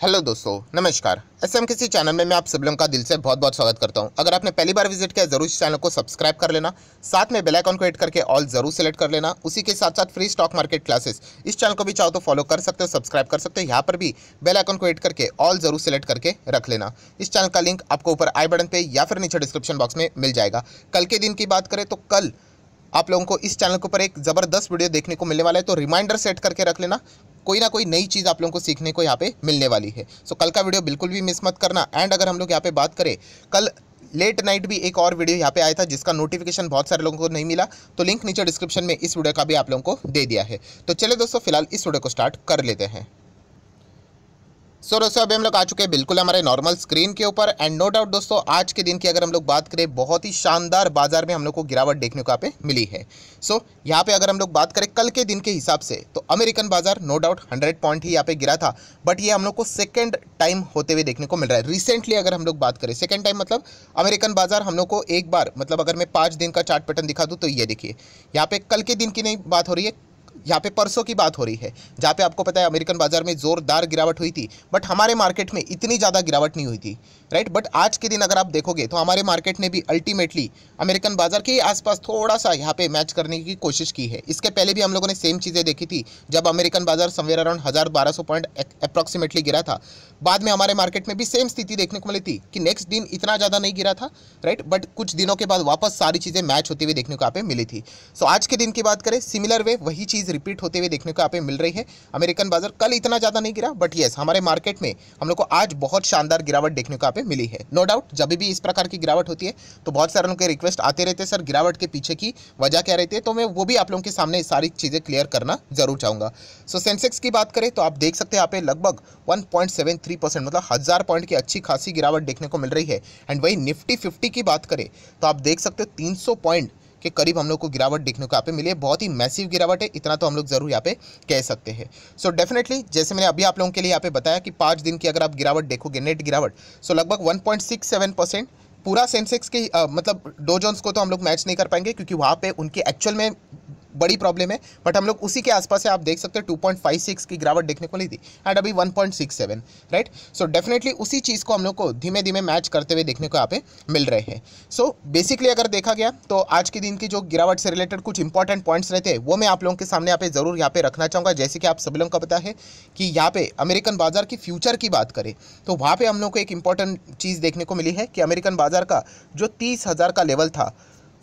Hello दोस्तों, नमस्कार। S M किसी चैनल में मैं आप सब लोगों का दिल से बहुत बहुत स्वागत करता हूँ। अगर आपने पहली बार विज़िट किया ज़रूर इस चैनल को सब्सक्राइब कर लेना। साथ में बेल आइकन को हिट करके ऑल ज़रूर सेलेक्ट कर लेना। उसी के साथ साथ फ्री स्टॉक मार्केट क्लासेस। इस चैनल को भी चाहो तो फॉलो कर सकते हो, सब्सक्राइब कर सकते हो। यहाँ पर भी बेल आइकन को हिट करके ऑल ज़रूर सेलेक्ट करके रख लेना। इस चैनल का लिंक आपको ऊपर आई बटन पर या फिर नीचे डिस्क्रिप्शन बॉक्स में मिल जाएगा। कल के दिन की बात करें तो कल आप लोगों को इस चैनल के ऊपर एक ज़बरदस्त वीडियो देखने को मिलने वाला है तो रिमाइंडर सेट करके रख लेना। कोई ना कोई नई चीज़ आप लोगों को सीखने को यहाँ पे मिलने वाली है। सो so, कल का वीडियो बिल्कुल भी मिस मत करना। एंड अगर हम लोग यहाँ पे बात करें कल लेट नाइट भी एक और वीडियो यहाँ पे आया था जिसका नोटिफिकेशन बहुत सारे लोगों को नहीं मिला। तो लिंक नीचे डिस्क्रिप्शन में इस वीडियो का भी आप लोगों को दे दिया है। तो चले दोस्तों फ़िलहाल इस वीडियो को स्टार्ट कर लेते हैं। सो दोस्तों अभी हम लोग आ चुके हैं बिल्कुल हमारे नॉर्मल स्क्रीन के ऊपर। एंड नो डाउट दोस्तों आज के दिन की अगर हम लोग बात करें बहुत ही शानदार बाज़ार में हम लोग को गिरावट देखने को यहाँ पे मिली है। सो so, यहाँ पे अगर हम लोग बात करें कल के दिन के हिसाब से तो अमेरिकन बाज़ार नो डाउट हंड्रेड पॉइंट ही यहाँ पे गिरा था। बट ये हम लोग को सेकेंड टाइम होते हुए देखने को मिल रहा है। रिसेंटली अगर हम लोग बात करें सेकेंड टाइम मतलब अमेरिकन बाज़ार हम लोग को एक बार मतलब अगर मैं पाँच दिन का चार्ट पैटर्न दिखा दूँ तो ये देखिए यहाँ पे कल के दिन की नहीं बात हो रही है यहाँ पे परसों की बात हो रही है, जहाँ पे आपको पता है अमेरिकन बाज़ार में जोरदार गिरावट हुई थी बट हमारे मार्केट में इतनी ज़्यादा गिरावट नहीं हुई थी राइट बट आज के दिन अगर आप देखोगे तो हमारे मार्केट ने भी अल्टीमेटली अमेरिकन बाज़ार के आसपास थोड़ा सा यहाँ पे मैच करने की कोशिश की है। इसके पहले भी हम लोगों ने सेम चीज़ें देखी थी, जब अमेरिकन बाज़ार समवेयर अराउंड हज़ार बारह सौ पॉइंट अप्रॉक्सीमेटली गिरा था। बाद में हमारे मार्केट में भी सेम स्थिति देखने को मिली थी कि नेक्स्ट दिन इतना ज़्यादा नहीं गिरा था राइट बट कुछ दिनों के बाद वापस सारी चीज़ें मैच होती हुई देखने को यहाँ मिली थी। सो आज के दिन की बात करें सिमिलर वे वही चीज़ रिपीट होते हुए देखने को यहाँ पे मिल रही है। अमेरिकन बाज़ार कल इतना ज़्यादा नहीं गिरा बट येस हमारे मार्केट में हम लोग को आज बहुत शानदार गिरावट देखने को यहाँ पे मिली है। नो डाउट जब भी इस प्रकार की गिरावट होती है तो बहुत सारे लोगों के रिक्वेस्ट आते रहते हैं, सर, गिरावट के पीछे की वजह क्या रहती है? तो मैं वो भी आप लोगों के सामने सारी चीज़ें क्लियर करना ज़रूर चाहूँगा। सो सेंसेक्स की बात करें तो आप देख सकते हैं यहाँ पे लगभग वन मतलब हज़ार पॉइंट की अच्छी खासी गिरावट देखने को मिल रही है। एंड वही निफ्टी फिफ्टी की बात करें तो आप देख सकते हो तीन सौ पॉइंट के करीब हम लोग को गिरावट देखने को यहाँ पे मिली है। बहुत ही मैसिव गिरावट है, इतना तो हम लोग ज़रूर यहाँ पे कह सकते हैं। सो डेफिनेटली जैसे मैंने अभी आप लोगों के लिए यहाँ पे बताया कि पाँच दिन की अगर आप गिरावट देखोगे नेट गिरावट सो लगभग वन पूरा सेंसेक्स के मतलब डोजोन्स को तो हम लोग मैच नहीं कर पाएँगे, क्योंकि वहाँ पर उनके एक्चुअल में बड़ी प्रॉब्लम है बट हम लोग उसी के आसपास से आप देख सकते हैं 2.56 की गिरावट देखने को नहीं थी एंड अभी 1.67 राइट सो डेफिनेटली उसी चीज़ को हम लोग को धीमे धीमे मैच करते हुए देखने को यहाँ पे मिल रहे हैं। सो बेसिकली अगर देखा गया तो आज के दिन की जो गिरावट से रिलेटेड कुछ इंपॉर्टेंट पॉइंट्स रहते हैं, वो मैं आप लोगों के सामने यहाँ पे ज़रूर यहाँ पे रखना चाहूँगा। जैसे कि आप सभी लोगों का पता है कि यहाँ पे अमेरिकन बाज़ार की फ्यूचर की बात करें तो वहाँ पर हम लोग को एक इंपॉर्टेंट चीज़ देखने को मिली है कि अमेरिकन बाज़ार का जो तीस का लेवल था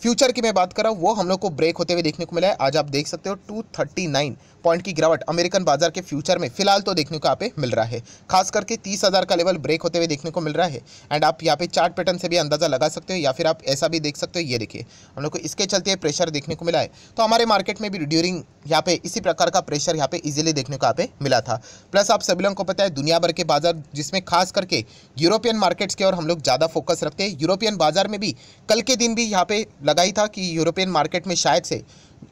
फ्यूचर की मैं बात कर रहा हूँ, वो हम लोग को ब्रेक होते हुए देखने को मिला है। आज आप देख सकते हो 239 पॉइंट की गिरावट अमेरिकन बाज़ार के फ्यूचर में फ़िलहाल तो देखने को यहाँ पे मिल रहा है। खास करके तीस हज़ार का लेवल ब्रेक होते हुए देखने को मिल रहा है। एंड आप यहाँ पे चार्ट पैटर्न से भी अंदाज़ा लगा सकते हो या फिर आप ऐसा भी देख सकते हो ये देखिए। हम लोग को इसके चलते प्रेशर देखने को मिला है। तो हमारे मार्केट में भी ड्यूरिंग यहाँ पे इसी प्रकार का प्रेशर यहाँ पे इजिली देखने को यहाँ पे मिला था। प्लस आप सभी लोगों को पता है दुनिया भर के बाज़ार जिसमें खास करके यूरोपियन मार्केट्स के और हम लोग ज़्यादा फोकस रखते हैं। यूरोपियन बाज़ार में भी कल के दिन भी यहाँ पे लगाई था कि यूरोपियन मार्केट में शायद से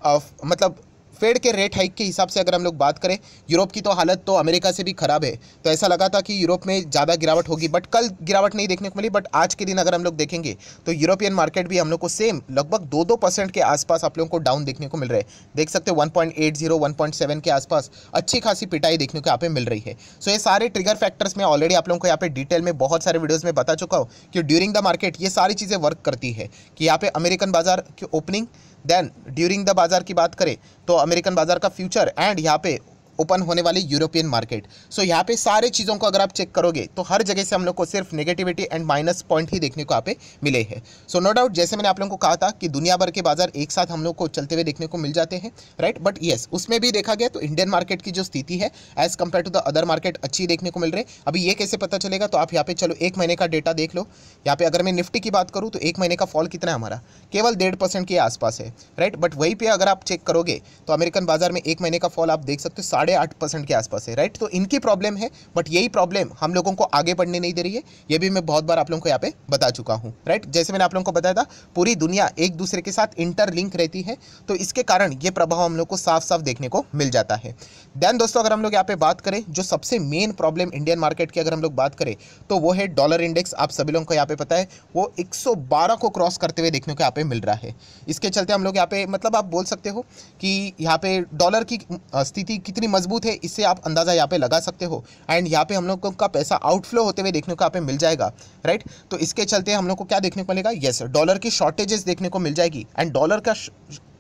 आ, मतलब फेड के रेट हाइक के हिसाब से अगर हम लोग बात करें, यूरोप की तो हालत तो अमेरिका से भी खराब है। तो ऐसा लगा था कि यूरोप में ज़्यादा गिरावट होगी बट कल गिरावट नहीं देखने को मिली बट आज के दिन अगर हम लोग देखेंगे तो यूरोपियन मार्केट भी हम लोग को सेम लगभग दो दो परसेंट के आसपास आप लोगों को डाउन देखने को मिल रहे हैं। देख सकते one point eight zero one point seven के आसपास अच्छी खासी पिटाई देखने को यहाँ पे मिल रही है। सो ये सारे ट्रिगर फैक्टर्स में ऑलरेडी आप लोगों को यहाँ पे डिटेल में बहुत सारे वीडियोज़ में बता चुका हूँ कि ड्यूरिंग द मार्केट ये सारी चीज़ें वर्क करती है, कि यहाँ पे अमेरिकन बाज़ार की ओपनिंग देन ड्यूरिंग द बाज़ार की बात करें तो अमेरिकन बाज़ार का फ्यूचर एंड यहाँ पे ओपन होने वाली यूरोपियन मार्केट। सो यहाँ पे सारे चीज़ों को अगर आप चेक करोगे तो हर जगह से हम लोग को सिर्फ़ नेगेटिविटी एंड माइनस पॉइंट ही देखने को यहाँ पे मिले हैं। सो नो डाउट जैसे मैंने आप लोगों को कहा था कि दुनिया भर के बाज़ार एक साथ हम लोग को चलते हुए देखने को मिल जाते हैं राइट बट येस उसमें भी देखा गया तो इंडियन मार्केट की जो स्थिति है as compare to the other market अच्छी देखने को मिल रही है। अभी ये कैसे पता चलेगा तो आप यहाँ पे चलो, एक महीने का डेटा देख लो। यहाँ पे अगर मैं निफ्टी की बात करूँ तो एक महीने का फॉल कितना है हमारा? केवल डेढ़ परसेंट के आसपास है राइट बट वहीं पर अगर आप चेक करोगे तो अमेरिकन बाज़ार में एक महीने का फॉल आप देख सकते हो, साढ़े आठ परसेंट के आसपास है राइट तो इनकी प्रॉब्लम है बट यही प्रॉब्लम हम लोगों को आगे बढ़ने नहीं दे रही है। ये भी मैं बहुत बार आप लोगों को यहाँ पे बता चुका हूँ राइट जैसे मैंने आप लोगों को बताया था, पूरी दुनिया एक दूसरे के साथ इंटरलिंक रहती है तो इसके कारण ये प्रभाव हम लोग को साफ़ साफ़ देखने को मिल जाता है। देन दोस्तों, अगर हम लोग यहाँ पे बात करें, जो सबसे मेन प्रॉब्लम इंडियन मार्केट की अगर हम लोग बात करें तो वो है डॉलर इंडेक्स आप सभी लोगों को यहाँ पे पता है, वो 112 को क्रॉस करते हुए देखने को यहाँ पे मिल रहा है। इसके चलते हम लोग यहाँ पे मतलब आप बोल सकते हो कि यहाँ पे डॉलर की स्थिति कितनी मज़बूत है इससे आप अंदाज़ा यहाँ पे लगा सकते हो। एंड यहाँ पे हम लोग का पैसा आउटफ्लो होते हुए देखने को यहाँ पे मिल जाएगा राइट तो इसके चलते हम लोग को क्या देखने को मिलेगा? यस डॉलर की शॉर्टेजेस देखने को मिल जाएगी। एंड डॉलर का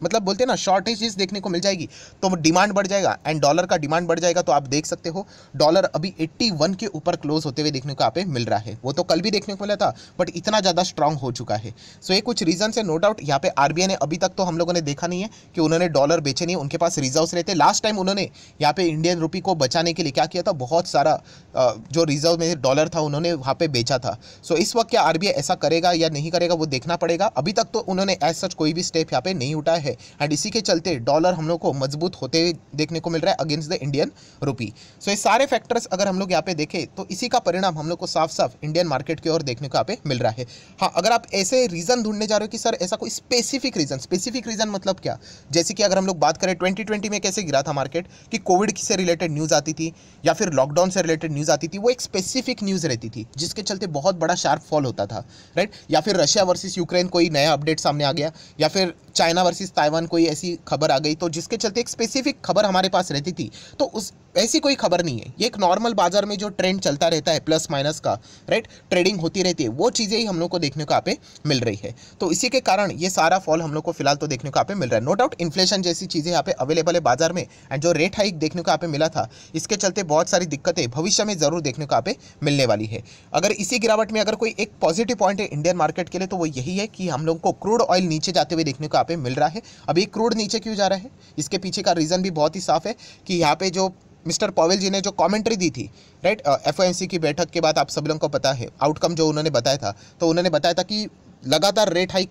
मतलब बोलते हैं ना शॉर्टेजेस देखने को मिल जाएगी तो डिमांड बढ़ जाएगा। एंड डॉलर का डिमांड बढ़ जाएगा तो आप देख सकते हो डॉलर अभी 81 के ऊपर क्लोज होते हुए देखने को यहाँ पे मिल रहा है। वो तो कल भी देखने को मिला था बट इतना ज़्यादा स्ट्रांग हो चुका है। सो so, ये कुछ रीजन है नो डाउट यहाँ पे आरबीआई ने अभी तक तो हम लोगों ने देखा नहीं है कि उन्होंने डॉलर बेचे नहीं उनके पास रिज़र्व रहते। लास्ट टाइम उन्होंने यहाँ पे इंडियन रुपी को बचाने के लिए क्या किया था? बहुत सारा जो रिज़र्व में डॉलर था, उन्होंने वहाँ पे बेचा था। सो इस वक्त क्या आरबीआई ऐसा करेगा या नहीं करेगा, वो देखना पड़ेगा। अभी तक तो उन्होंने एज सच कोई भी स्टेप यहाँ पे नहीं उठाया है। एंड इसी के चलते डॉलर हम लोग को मज़बूत होते देखने को मिल रहा है against the Indian rupee so ये सारे फैक्टर्स अगर हम लोग यहाँ पे देखें तो इसी का परिणाम हम लोग को साफ़ साफ़ इंडियन मार्केट की ओर देखने को यहाँ पे मिल रहा है। हाँ अगर आप ऐसे रीजन ढूँढने जा रहे हो कि, सर, ऐसा कोई स्पेसिफिक रीजन स्पेसिफिक रीजन मतलब क्या? जैसे कि अगर हम लोग बात करें ट्वेंटी में कैसे गिरा था मार्केट कि कोविड से रिलेटेड न्यूज़ आती थी या फिर लॉकडाउन से रिलेटेड न्यूज़ आती थी, वो एक स्पेसिफिक न्यूज़ रहती थी, जिसके चलते बहुत बड़ा शार्प फॉल होता था राइट या फिर रशिया वर्सेस यूक्रेन कोई नया अपडेट सामने आ गया, या फिर चाइना वर्सेस ताइवान कोई ऐसी खबर आ गई तो जिसके चलते एक स्पेसिफिक खबर हमारे पास रहती थी तो उस ऐसी कोई खबर नहीं है। ये एक नॉर्मल बाज़ार में जो ट्रेंड चलता रहता है प्लस माइनस का राइट ट्रेडिंग होती रहती है। वो चीज़ें ही हम लोग को देखने को यहाँ पे मिल रही है। तो इसी के कारण ये सारा फॉल हम लोग को फ़िलहाल तो देखने को यहाँ पे मिल रहा है। नो डाउट इन्फ्लेशन जैसी चीज़ें यहाँ पे अवेलेबल है बाज़ार में एंड जो रेट हाइक देखने को यहाँ पे मिला था, इसके चलते बहुत सारी दिक्कतें भविष्य में ज़रूर देखने को यहाँ पे मिलने वाली है। अगर इसी गिरावट में अगर कोई एक पॉजिटिव पॉइंट है इंडियन मार्केट के लिए तो वो यही है कि हम लोग को क्रूड ऑयल नीचे जाते हुए देखने को यहाँ पे मिल रहा है। अभी क्रूड नीचे क्यों जा रहा है? इसके पीछे का रीज़न भी बहुत ही साफ़ है कि यहाँ पे जो मिस्टर पॉवेल जी ने जो कमेंट्री दी थी राइट एफ़ की बैठक के बाद आप सब लोगों को पता है आउटकम जो उन्होंने बताया था तो उन्होंने बताया था कि लगातार रेट हाइक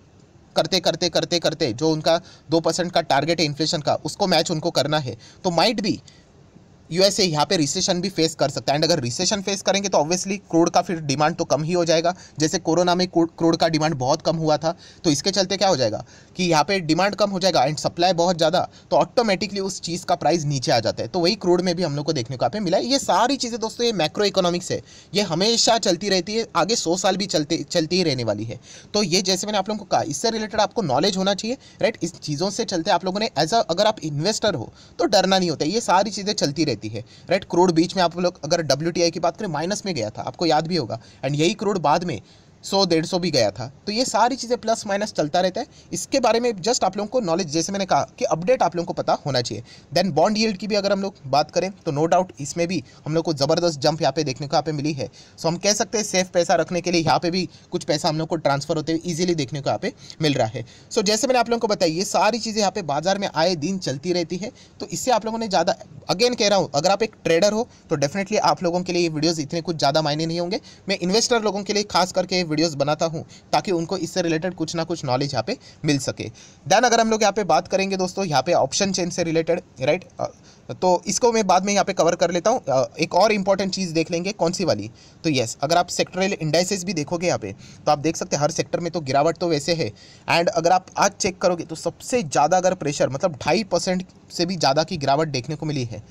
करते करते करते करते, जो उनका दो परसेंट का टारगेट है इन्फ्लेशन का, उसको मैच उनको करना है। तो माइट भी यूएसए यहाँ पे रिसेशन भी फेस कर सकता है। एंड अगर रिसेशन फेस करेंगे तो ऑब्वियसली क्रूड का फिर डिमांड तो कम ही हो जाएगा। जैसे कोरोना में क्रूड का डिमांड बहुत कम हुआ था तो इसके चलते क्या हो जाएगा कि यहाँ पे डिमांड कम हो जाएगा एंड सप्लाई बहुत ज़्यादा तो ऑटोमेटिकली उस चीज़ का प्राइस नीचे आ जाता है। तो वही क्रूड में भी हम लोग को देखने को यहाँ पे मिला ये सारी चीज़ें दोस्तों, ये मैक्रो इकोनॉमिक्स है। ये हमेशा चलती रहती है, आगे सौ साल भी चलते, चलती ही रहने वाली है। तो ये जैसे मैंने आप लोगों को कहा, इससे रिलेटेड आपको नॉलेज होना चाहिए राइट इस चीज़ों से चलते आप लोगों ने एज अ अगर आप इन्वेस्टर हो तो डरना नहीं होता ये सारी चीज़ें चलती रहती है राइट करोड़ बीच में आप लोग अगर डब्ल्यूटीआई की बात करें, माइनस में गया था, आपको याद भी होगा। एंड यही करोड़ बाद में सौ, डेढ़ सौ भी गया था। तो ये सारी चीज़ें प्लस माइनस चलता रहता है। इसके बारे में जस्ट आप लोगों को नॉलेज जैसे मैंने कहा कि अपडेट आप लोगों को पता होना चाहिए। देन बॉन्ड यील्ड की भी अगर हम लोग बात करें तो नो डाउट इसमें भी हम लोग को ज़बरदस्त जंप यहाँ पे देखने को यहाँ पे मिली है। सो हम कह सकते हैं सेफ़ पैसा रखने के लिए यहाँ पे भी कुछ पैसा हम लोग को ट्रांसफ़र होते हुए ईजिली देखने को यहाँ पे मिल रहा है। सो जैसे मैंने आप लोगों को बताया, ये सारी चीज़ें यहाँ पे बाज़ार में आए दिन चलती रहती है। तो इससे आप लोगों ने ज़्यादा अगेन कह रहा हूँ, अगर आप एक ट्रेडर हो तो डेफिनेटली आप लोगों के लिए ये वीडियोज़ इतने कुछ ज़्यादा मायने नहीं होंगे। मैं इन्वेस्टर लोगों के लिए खास करके वीडियोज़ बनाता हूँ ताकि उनको इससे रिलेटेड कुछ ना कुछ नॉलेज यहाँ पे मिल सके। देन अगर हम लोग यहाँ पे बात करेंगे दोस्तों, यहाँ पे ऑप्शन चेन से रिलेटेड राइट तो इसको मैं बाद में यहाँ पे कवर कर लेता हूँ। एक और इंपॉर्टेंट चीज़ देख लेंगे, कौन सी वाली? तो यस अगर आप सेक्टरल इंडाइसेस भी देखोगे यहाँ पे तो आप देख सकते हैं हर सेक्टर में तो गिरावट तो वैसे है। एंड अगर आप आज चेक करोगे तो सबसे ज़्यादा अगर प्रेशर मतलब ढाई से भी ज़्यादा की गिरावट देखने को मिली है।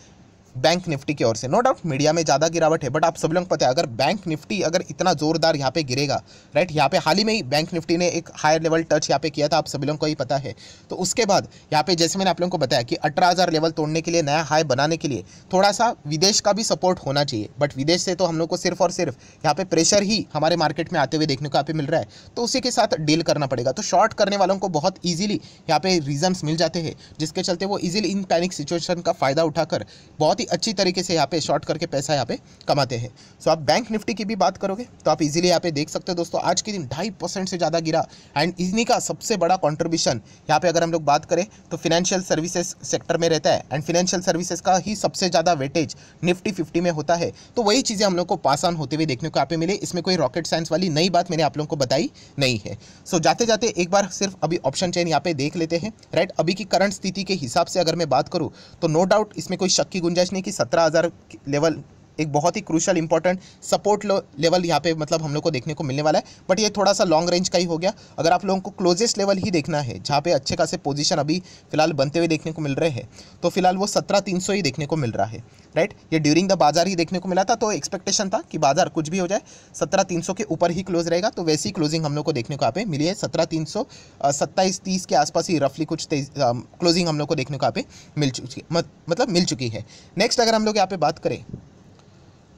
बैंक निफ्टी की ओर से। नो डाउट मीडिया में ज़्यादा गिरावट है बट आप सब लोग पता है, अगर बैंक निफ्टी अगर इतना जोरदार यहाँ पे गिरेगा राइट यहाँ पे हाल ही में ही बैंक निफ्टी ने एक हायर लेवल टच यहाँ पे किया था, आप सभी लोगों को ही पता है। तो उसके बाद यहाँ पे जैसे मैंने आप लोगों को बताया कि अठारह लेवल तोड़ने के लिए, नया हाई बनाने के लिए थोड़ा सा विदेश का भी सपोर्ट होना चाहिए। बट विदेश से तो हम लोग को सिर्फ़ और सिर्फ़ यहाँ पे प्रेशर ही हमारे मार्केट में आते हुए देखने को यहाँ पे मिल रहा है। तो उसी के साथ डील करना पड़ेगा। तो शॉर्ट करने वालों को बहुत ईजिली यहाँ पे रीजन्स मिल जाते हैं, जिसके चलते वो ईजिली इन पैनिक सिचुएशन का फ़ायदा उठाकर बहुत ही अच्छी तरीके से यहाँ पे शॉर्ट करके पैसा यहाँ पे कमाते हैं। सो आप बैंक निफ्टी की भी बात करोगे तो आप इजीली यहाँ पे देख सकते हो दोस्तों, आज के दिन ढाई परसेंट से ज़्यादा गिरा। एंड इन्हीं का सबसे बड़ा कॉन्ट्रीब्यूशन यहाँ पे अगर हम लोग बात करें तो फिनेंशियल सर्विसेज़ सेक्टर में रहता है। एंड फिनेंशियल सर्विसेज़ का ही सबसे ज़्यादा वेटेज निफ्टी फिफ्टी में होता है। तो वही चीज़ें हम लोग को पास ऑन होते हुए देखने को यहाँ पे मिले। इसमें कोई रॉकेट साइंस वाली नई बात मैंने आप लोगों को बताई नहीं है। सो जाते जाते एक बार सिर्फ़ अभी ऑप्शन चेन यहाँ पे देख लेते हैं राइट अभी की करंट स्थिति के हिसाब से अगर मैं बात करूँ तो नो डाउट इसमें कोई शक की गुंजाइश नहीं की सत्रह हज़ार लेवल एक बहुत ही क्रूशल इंपॉर्टेंट सपोर्ट लेवल यहाँ पे मतलब हम लोग को देखने को मिलने वाला है। बट ये थोड़ा सा लॉन्ग रेंज का ही हो गया। अगर आप लोगों को क्लोजेस्ट लेवल ही देखना है, जहाँ पे अच्छे खासे पोजीशन अभी फ़िलहाल बनते हुए देखने को मिल रहे हैं तो फ़िलहाल वो सत्रह तीन ही देखने को मिल रहा है। राइट ये ड्यूरिंग द बाज़ार ही देखने को मिला था तो एक्सपेक्टेशन था कि बाज़ार कुछ भी हो जाए, सत्रह तीन के ऊपर ही क्लोज रहेगा तो वैसी क्लोजिंग हम लोग को देखने को यहाँ पे मिली है। सत्रह तीन सौ सत्ताईस तीस के आसपास ही रफली कुछ क्लोजिंग हम लोग को देखने को यहाँ पे मिल चुकी मतलब मिल चुकी है। नेक्स्ट अगर हम लोग यहाँ पे बात करें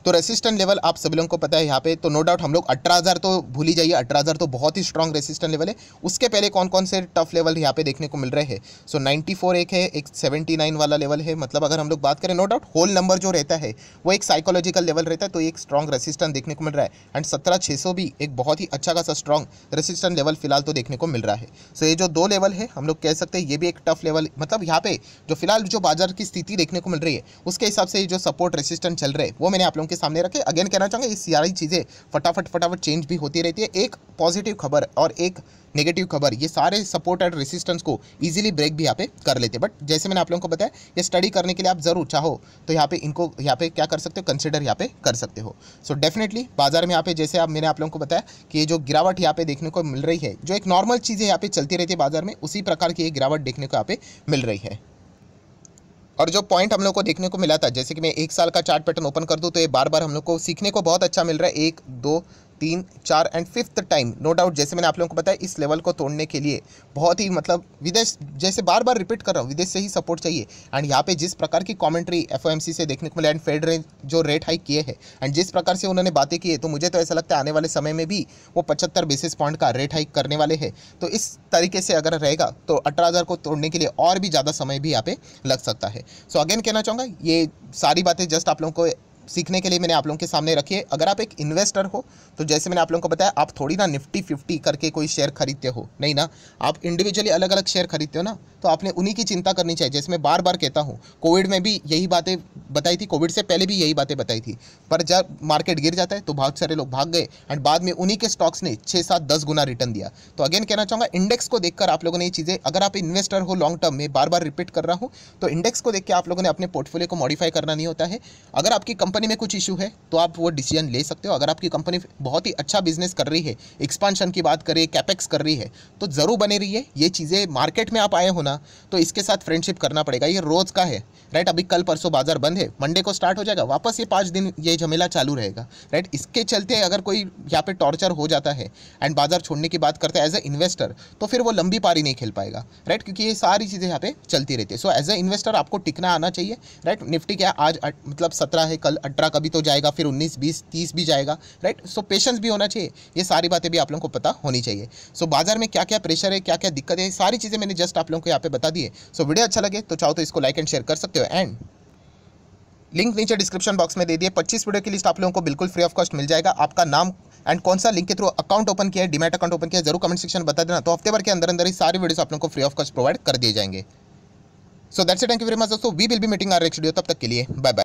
तो रेसिस्टेंट लेवल आप सभी लोगों को पता है यहाँ पे तो नो डाउट हम लोग अठारह तो भूल ही जाइए अठारह तो बहुत ही स्ट्रॉन्ग रेसिस्टेंट लेवल है। उसके पहले कौन कौन से टफ लेवल यहाँ पे देखने को मिल रहे हैं? सो नाइन्टी एक है, एक सेवेंटी वाला लेवल है मतलब अगर हम लोग बात करें नो डाउट होल नंबर जो रहता है, वो एक साइकोलॉजिकल लेवल रहता है तो एक स्ट्रॉन्ग रेसिस्टेंट देखने को मिल रहा है। एंड सत्रह छः भी एक बहुत ही अच्छा खासा स्ट्रॉन्ग रेसिस्टेंट लेवल फ़िलहाल तो देखने को मिल रहा है। सो ये जो दो लेवल है, हम लोग कह सकते हैं, ये भी एक टफ लेवल मतलब यहाँ पे जो फ़िलहाल जो बाज़ार की स्थिति देखने को मिल रही है, उसके हिसाब से जो सपोर्ट रेसिस्टेंट चल रहे हैं, वो मैंने आप लोगों के सामने रखे। अगेन कहना चाहूँगा, ये सारी चीज़ें फटाफट फटाफट चेंज भी होती रहती है। एक पॉजिटिव खबर और एक नेगेटिव खबर, ये सारे सपोर्ट एंड रेसिस्टेंस को इजीली ब्रेक भी यहाँ पे कर लेते हैं। बट जैसे मैंने आप लोगों को बताया, ये स्टडी करने के लिए आप ज़रूर चाहो तो यहाँ पे इनको, यहाँ पे क्या कर सकते हो? कंसिडर यहाँ पे कर सकते हो। सो so डेफिनेटली बाज़ार में यहाँ पे जैसे आप, मैंने आप लोगों को बताया कि ये जो गिरावट यहाँ पे देखने को मिल रही है, जो एक नॉर्मल चीज़ें यहाँ पे चलती रहती है बाज़ार में, उसी प्रकार की ये गिरावट देखने को यहाँ पे मिल रही है। और जो पॉइंट हम लोग को देखने को मिला था, जैसे कि मैं एक साल का चार्ट पैटर्न ओपन कर दूँ तो ये बार बार हम लोग को सीखने को बहुत अच्छा मिल रहा है। एक, दो तीन, चार and fifth time no doubt जैसे मैंने आप लोगों को बताया, इस लेवल को तोड़ने के लिए बहुत ही मतलब विदेश, जैसे बार बार रिपीट कर रहा हूँ, विदेश से ही सपोर्ट चाहिए। एंड यहाँ पे जिस प्रकार की कमेंट्री एफ़ से देखने को मिला एंड फेड रेंज जो रेट हाइक किए हैं एंड जिस प्रकार से उन्होंने बातें की है तो मुझे तो ऐसा लगता है आने वाले समय में भी वो पचहत्तर बेसिस पॉइंट का रेट हाइक करने वाले हैं। तो इस तरीके से अगर रहेगा तो अठारह को तोड़ने के लिए और भी ज़्यादा समय भी यहाँ पे लग सकता है। सो अगेन कहना चाहूँगा, ये सारी बातें जस्ट आप लोगों को सीखने के लिए मैंने आप लोगों के सामने रखी है। अगर आप एक इन्वेस्टर हो तो जैसे मैंने आप लोगों को बताया, आप थोड़ी ना निफ्टी फिफ्टी करके कोई शेयर खरीदते हो। नहीं ना? आप इंडिविजुअली अलग अलग शेयर खरीदते हो ना तो आपने उन्हीं की चिंता करनी चाहिए। जैसे मैं बार बार कहता हूँ, कोविड में भी यही बातें बताई थी, कोविड से पहले भी यही बातें बताई थी। पर जब मार्केट गिर जाता है तो बहुत सारे लोग भाग गए एंड बाद में उन्हीं के स्टॉक्स ने छः सात दस गुना रिटर्न दिया। तो अगेन कहना चाहूँगा, इंडेक्स को देखकर आप लोगों ने ये चीज़ें, अगर आप इन्वेस्टर हो लॉन्ग टर्म में बार बार रिपीट कर रहा हूँ तो इंडेक्स को देख के आप लोगों ने अपने पोर्टफोलियो को मॉडिफाई करना नहीं होता है। अगर आपकी कंपनी में कुछ इशू है तो आप वो डिसीज़न ले सकते हो। अगर आपकी कंपनी बहुत ही अच्छा बिज़नेस कर रही है एक्सपांशन की बात करें कैपेक्स कर रही है तो ज़रूर बने रही है ये चीज़ें मार्केट में आप आए हो ना तो इसके साथ फ्रेंडशिप करना पड़ेगा। ये रोज़ का है राइट अभी कल परसों बाज़ार बंद है मंडे को स्टार्ट हो जाएगा, वापस ये पाँच दिन ये झमेला चालू रहेगा राइट इसके चलते अगर कोई यहाँ पे टॉर्चर हो जाता है एंड बाज़ार छोड़ने की बात करते हैं एज अ इन्वेस्टर तो फिर वो लंबी पारी नहीं खेल पाएगा राइट क्योंकि ये सारी चीज़ें यहाँ पे चलती रहती है। सो एज अ इन्वेस्टर आपको टिकना आना चाहिए राइट निफ्टी क्या आज मतलब सत्रह है, कल अठारह कभी तो जाएगा, फिर उन्नीस, बीस, तीस भी जाएगा राइट सो पेशेंस भी होना चाहिए। ये सारी बातें भी आप लोगों को पता होनी चाहिए। सो बाज़ार में क्या क्या प्रेशर है क्या क्या दिक्कत है, सारी चीज़ें मैंने जस्ट आप लोगों को यहाँ पे बता दी है। सो वीडियो अच्छा लगे तो चाहो तो इसको लाइक एंड शेयर कर सकते हो। एंड लिंक नीचे डिस्क्रिप्शन बॉक्स में दे दिए 25 वीडियो की लिस्ट आप लोगों को बिल्कुल फ्री ऑफ़ कॉस्ट मिल जाएगा। आपका नाम एंड कौन सा लिंक के थ्रू अकाउंट ओपन किया है डिमेट अकाउंट ओपन किया ज़रूर कमेंट सेक्शन बता देना। तो हफ़्ते भर के अंदर अंदर ही सारी वीडियोस आप लोगों को फ्री ऑफ़ कॉस्ट प्रोवाइड कर दिए जाएँगे। So that's it thank you very much दोस्तों। We will be meeting our next video तब तक के लिए बाय बाय